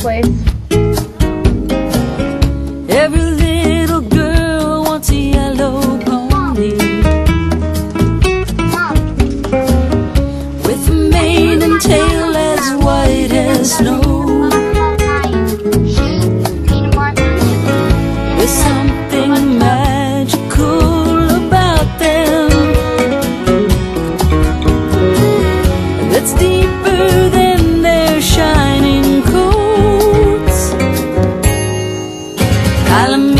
place. Every little girl wants a yellow pony. With a mane and tail as white as snow. Call me